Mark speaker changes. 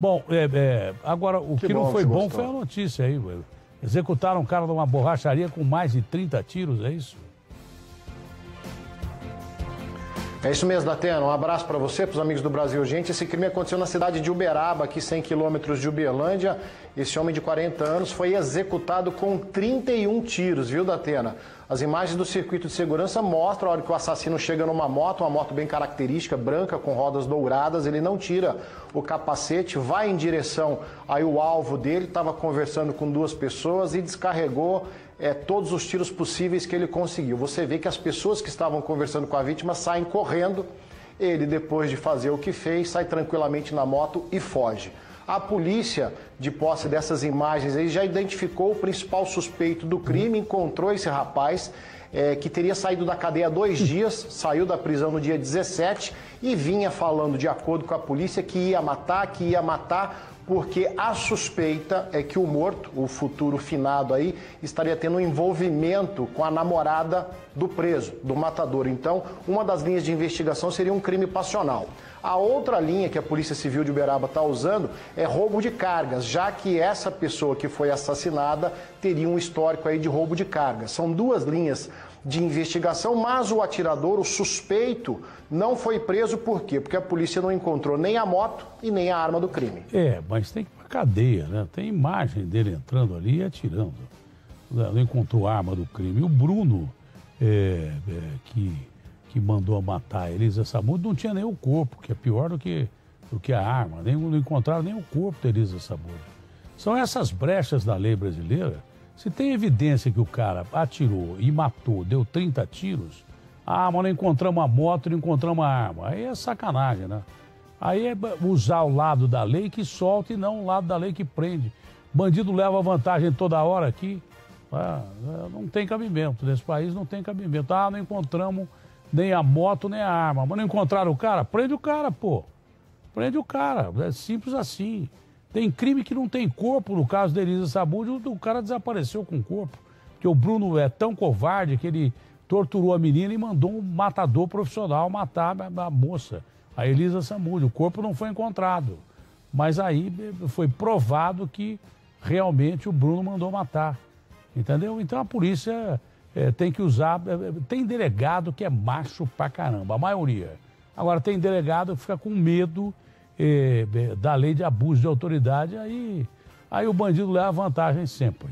Speaker 1: Bom, é, é, agora o que, que não foi bom gostou. foi a notícia aí. Executaram um cara de uma borracharia com mais de 30 tiros, é isso?
Speaker 2: É isso mesmo, Datena. Um abraço para você, para os amigos do Brasil. Gente, esse crime aconteceu na cidade de Uberaba, aqui 100 quilômetros de Uberlândia. Esse homem de 40 anos foi executado com 31 tiros, viu, Datena? As imagens do circuito de segurança mostram a hora que o assassino chega numa moto, uma moto bem característica, branca, com rodas douradas. Ele não tira o capacete, vai em direção aí o alvo dele, estava conversando com duas pessoas e descarregou é, todos os tiros possíveis que ele conseguiu. Você vê que as pessoas que estavam conversando com a vítima saem correndo. Ele, depois de fazer o que fez, sai tranquilamente na moto e foge. A polícia, de posse dessas imagens aí, já identificou o principal suspeito do crime, encontrou esse rapaz é, que teria saído da cadeia dois dias, saiu da prisão no dia 17 e vinha falando, de acordo com a polícia, que ia matar, que ia matar porque a suspeita é que o morto, o futuro finado aí, estaria tendo um envolvimento com a namorada do preso, do matador. Então, uma das linhas de investigação seria um crime passional. A outra linha que a Polícia Civil de Uberaba está usando é roubo de cargas, já que essa pessoa que foi assassinada teria um histórico aí de roubo de cargas. São duas linhas de investigação, mas o atirador, o suspeito, não foi preso por quê? Porque a polícia não encontrou nem a moto e nem a arma do crime.
Speaker 1: É, mas tem que ir pra cadeia, né? Tem imagem dele entrando ali e atirando. Não encontrou a arma do crime. O Bruno, é, é, que, que mandou matar a Elisa Samud, não tinha nem o corpo, que é pior do que, do que a arma. Nem, não encontraram nem o corpo da Elisa Samud. São essas brechas da lei brasileira se tem evidência que o cara atirou e matou, deu 30 tiros, ah, mas não encontramos a moto, não encontramos a arma. Aí é sacanagem, né? Aí é usar o lado da lei que solta e não o lado da lei que prende. Bandido leva vantagem toda hora aqui. Ah, não tem cabimento. Nesse país não tem cabimento. Ah, não encontramos nem a moto, nem a arma. Mas não encontraram o cara? Prende o cara, pô. Prende o cara. É simples assim. Tem crime que não tem corpo, no caso da Elisa Sabud, o cara desapareceu com o corpo. Porque o Bruno é tão covarde que ele torturou a menina e mandou um matador profissional matar a moça, a Elisa Samud. O corpo não foi encontrado. Mas aí foi provado que realmente o Bruno mandou matar. Entendeu? Então a polícia é, tem que usar. É, tem delegado que é macho pra caramba, a maioria. Agora tem delegado que fica com medo eh, da lei de abuso de autoridade, aí, aí o bandido leva vantagem sempre.